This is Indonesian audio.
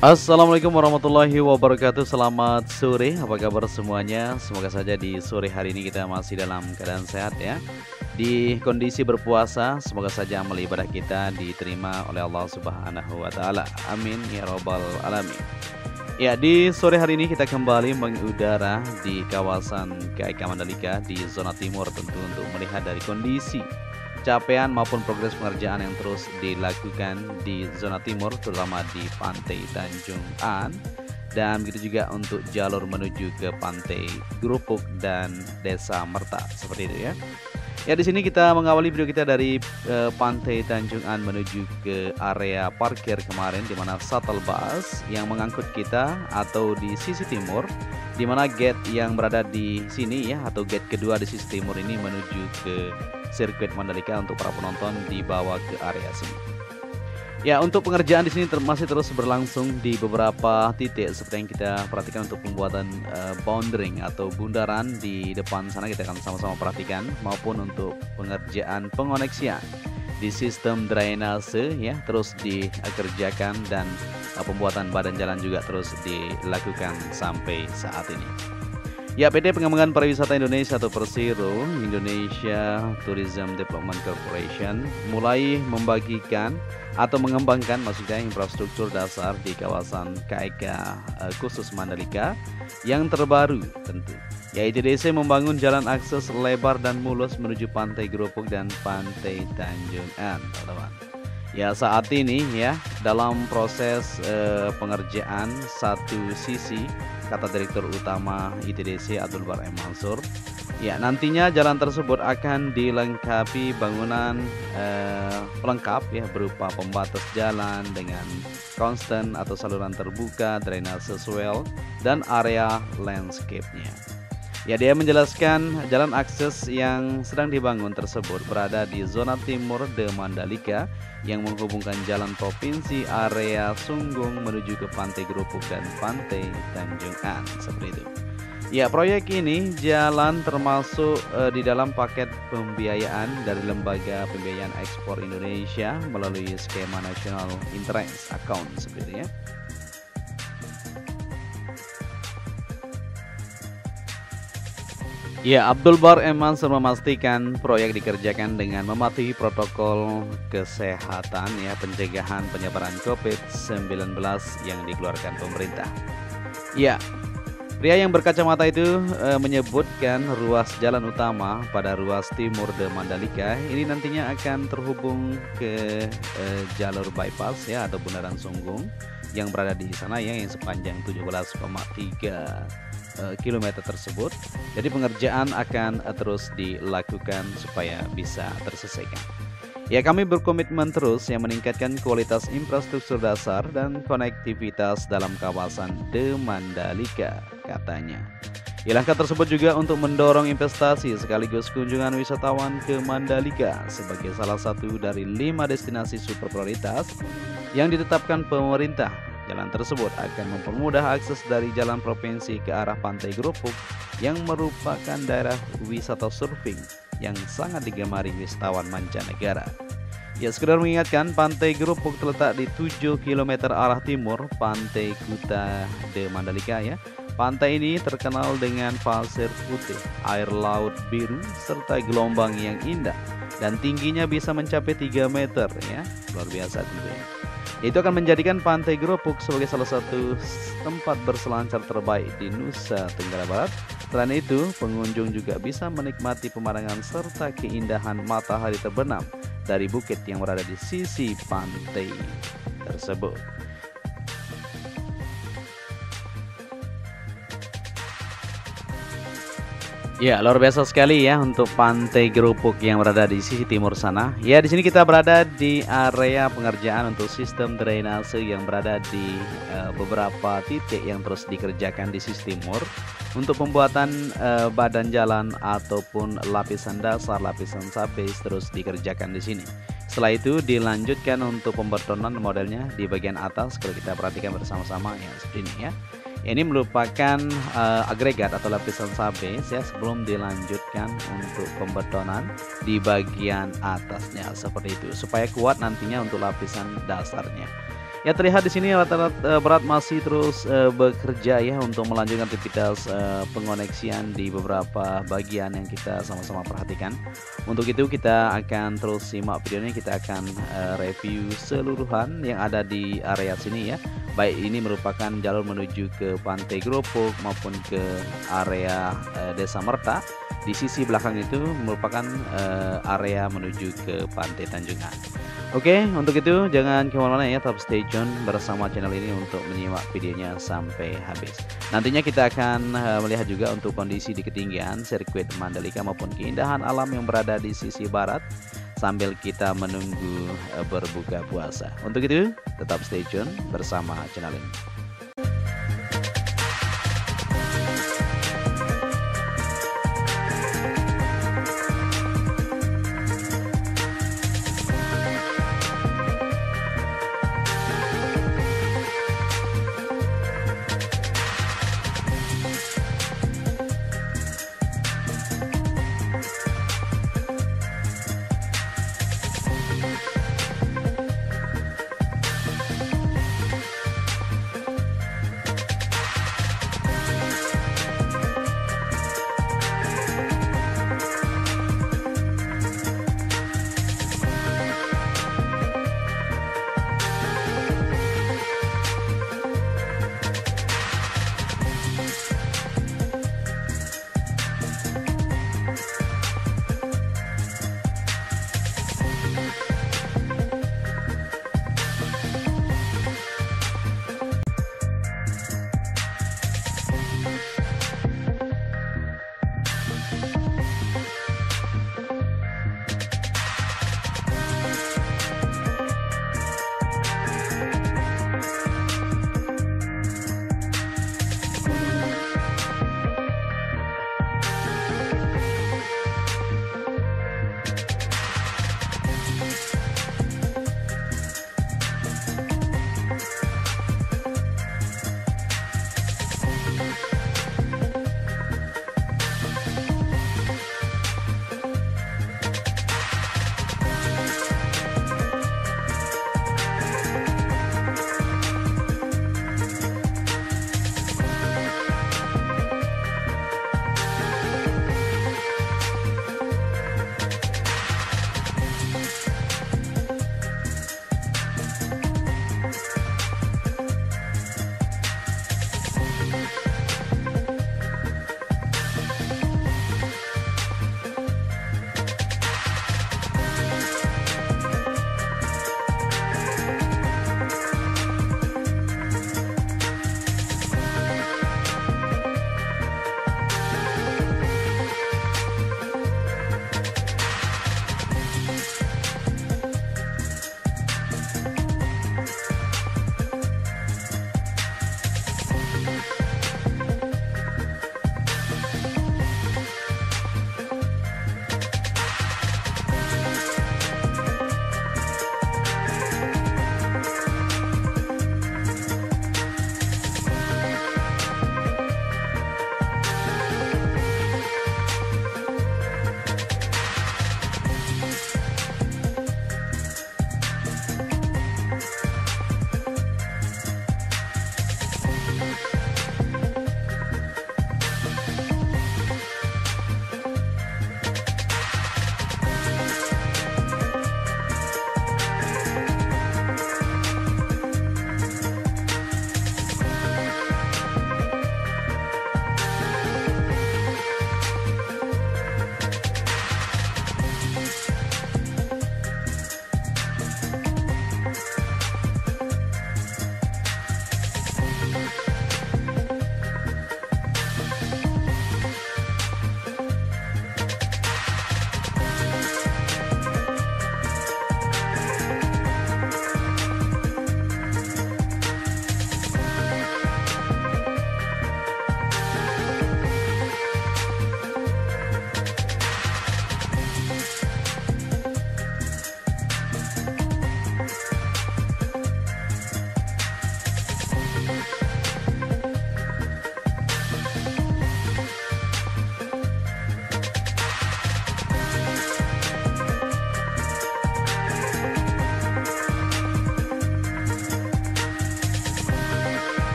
Assalamualaikum warahmatullahi wabarakatuh. Selamat sore, apa kabar semuanya? Semoga saja di sore hari ini kita masih dalam keadaan sehat ya. Di kondisi berpuasa Semoga saja amal ibadah kita diterima oleh Allah subhanahu wa ta'ala. Amin. Ya robbal alamin. Ya di sore hari ini kita kembali mengudara di kawasan KIK Mandalika di zona timur tentu untuk melihat dari kondisi capaian maupun progres pengerjaan yang terus dilakukan di zona timur terutama di pantai Tanjung An dan begitu juga untuk jalur menuju ke pantai Grupuk dan Desa Merta seperti itu ya. Ya di sini kita mengawali video kita dari e, pantai Tanjung An menuju ke area parkir kemarin di mana shuttle bus yang mengangkut kita atau di sisi timur di mana gate yang berada di sini ya atau gate kedua di sisi timur ini menuju ke sirkuit Mandalika untuk para penonton dibawa ke area sini. Ya, untuk pengerjaan di sini ter masih terus berlangsung di beberapa titik seperti yang kita perhatikan untuk pembuatan uh, boundary atau bundaran di depan sana kita akan sama-sama perhatikan maupun untuk pengerjaan pengoneksian di sistem drainase ya terus dikerjakan dan uh, pembuatan badan jalan juga terus dilakukan sampai saat ini. Ya, PT Pengembangan Pariwisata Indonesia atau Persiro Indonesia Tourism Development Corporation mulai membagikan atau mengembangkan maksudnya infrastruktur dasar di kawasan KIK eh, khusus Mandalika yang terbaru tentu. Ya, ITDC membangun jalan akses lebar dan mulus menuju Pantai Gropok dan Pantai Tanjung An, teman-teman. Ya saat ini ya dalam proses eh, pengerjaan satu sisi kata Direktur Utama ITDC Abdul Bar M. Mansur. Ya, nantinya jalan tersebut akan dilengkapi bangunan eh, pelengkap ya berupa pembatas jalan dengan konstan atau saluran terbuka, drainase swell dan area landscape-nya. Ya, dia menjelaskan jalan akses yang sedang dibangun tersebut berada di zona timur de Mandalika yang menghubungkan jalan provinsi area Sunggung menuju ke Pantai Gerupuk dan Pantai Tanjung An seperti itu. Ya, proyek ini jalan termasuk uh, di dalam paket pembiayaan dari Lembaga Pembiayaan Ekspor Indonesia melalui skema National Interest Account seperti itu ya. Ya, Abdul Bar Eman memastikan proyek dikerjakan dengan mematuhi protokol kesehatan ya pencegahan penyebaran COVID-19 yang dikeluarkan pemerintah. Ya, pria yang berkacamata itu e, menyebutkan ruas jalan utama pada ruas timur de Mandalika ini nantinya akan terhubung ke e, jalur bypass ya atau bundaran Sunggung yang berada di sana ya yang sepanjang 17,3 uh, kilometer tersebut. Jadi pengerjaan akan uh, terus dilakukan supaya bisa terselesaikan. Ya kami berkomitmen terus yang meningkatkan kualitas infrastruktur dasar dan konektivitas dalam kawasan De Mandalika katanya. Ya, langkah tersebut juga untuk mendorong investasi sekaligus kunjungan wisatawan ke Mandalika sebagai salah satu dari lima destinasi super prioritas yang ditetapkan pemerintah Jalan tersebut akan mempermudah akses dari jalan provinsi ke arah Pantai Gerupuk yang merupakan daerah wisata surfing yang sangat digemari wisatawan mancanegara. Ya sekedar mengingatkan, Pantai Gerupuk terletak di 7 km arah timur Pantai Kuta de Mandalika ya. Pantai ini terkenal dengan pasir putih, air laut biru, serta gelombang yang indah dan tingginya bisa mencapai 3 meter ya. Luar biasa tentunya. Itu akan menjadikan Pantai Gropuk sebagai salah satu tempat berselancar terbaik di Nusa Tenggara Barat. Selain itu, pengunjung juga bisa menikmati pemandangan serta keindahan matahari terbenam dari bukit yang berada di sisi pantai tersebut. Ya, luar biasa sekali ya untuk pantai Gerupuk yang berada di sisi timur sana. Ya, di sini kita berada di area pengerjaan untuk sistem drainase yang berada di uh, beberapa titik yang terus dikerjakan di sisi timur untuk pembuatan uh, badan jalan ataupun lapisan dasar, lapisan sabes terus dikerjakan di sini. Setelah itu dilanjutkan untuk pembetonan modelnya di bagian atas kalau kita perhatikan bersama-sama ya seperti ini ya. Ini merupakan uh, agregat atau lapisan sabes ya sebelum dilanjutkan untuk pembetonan di bagian atasnya seperti itu supaya kuat nantinya untuk lapisan dasarnya. Ya terlihat di sini rata-rata uh, berat masih terus uh, bekerja ya untuk melanjutkan aktivitas uh, pengoneksian di beberapa bagian yang kita sama-sama perhatikan. Untuk itu kita akan terus simak videonya, kita akan uh, review seluruhan yang ada di area sini ya. Baik ini merupakan jalur menuju ke Pantai Gropok maupun ke area uh, Desa Merta. Di sisi belakang itu merupakan uh, area menuju ke Pantai Tanjungan. Oke, untuk itu jangan ke mana-mana ya, tetap stay tune bersama channel ini untuk menyimak videonya sampai habis. Nantinya kita akan uh, melihat juga untuk kondisi di ketinggian sirkuit Mandalika maupun keindahan alam yang berada di sisi barat sambil kita menunggu uh, berbuka puasa. Untuk itu, tetap stay tune bersama channel ini.